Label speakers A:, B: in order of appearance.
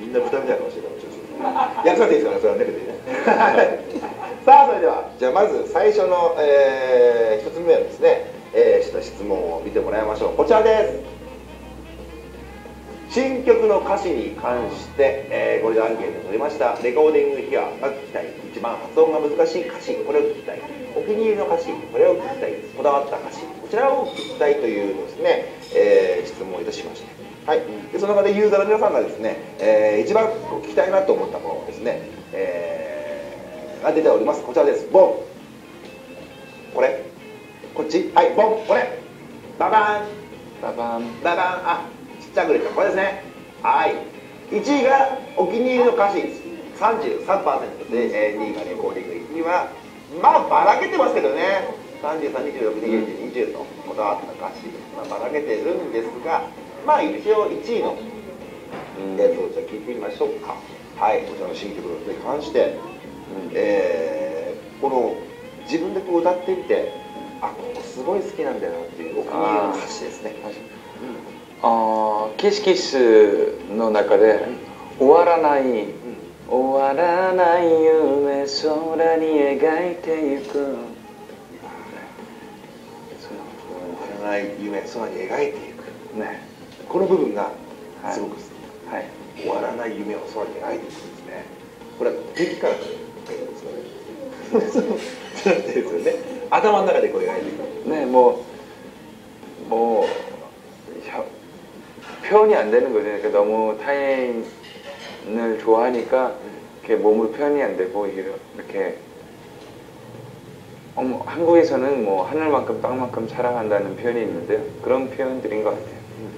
A: みんな豚みたいな顔してたらちょっと訳されていいですかねそれはね別にねさあそれではじゃあまず最初の、えー、一つ目はですね、えー、した質問を見てもらいましょうこちらです新曲の歌詞に関して、えー、これでアンケートを取りましたレコーディングヒアが聞きたい一番発音が難しい歌詞これを聞きたいお気に入りの歌詞これを聞きたいこだわった歌詞こちらを聞きたいというですね、えー、質問をいたしました。はい、でその中でユーザーの皆さんがですね、えー、一番聞きたいなと思ったものですね、えー、が出ております。こちらです。ボン。これ。こっち。はい。ボン。これ。ババン。
B: ババン。
A: ババン。あちっちゃく出たこれですね。はい。1位がお気に入りの歌詞。33%で、えー、2位がレコーディング。1位はまあばらけてますけどね。33262020とこだわった歌詞、まあ、ばらけてるんですがまあ一応1位のやつをじゃあ聞いてみましょうか。はい。こちらの新曲に関して、うん、えー、この自分でこう歌ってみてあここすごい好きなんだよなっていうお気に入りの歌詞ですね、うん。
B: あキスキスの中で終わらない、終わらない夢空に描いてゆく終わ
A: らない夢空に描いていくねこの部分がすごく好き、はい、終わらない夢を空に描いていくんですねこれは敵から書いてるんですかねですよね頭の中でこう描いていく
B: ねもうもう 표현이 안 되는 거죠. 그러니까 너무 타인을 좋아하니까 이렇게 몸으로 표현이 안 되고 이렇게 어, 뭐 한국에서는 뭐 하늘만큼 땅만큼 사랑한다는 표현이 있는데 그런 표현들인 것 같아요. 음.